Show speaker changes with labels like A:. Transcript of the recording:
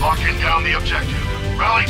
A: Locking down the objective. Rally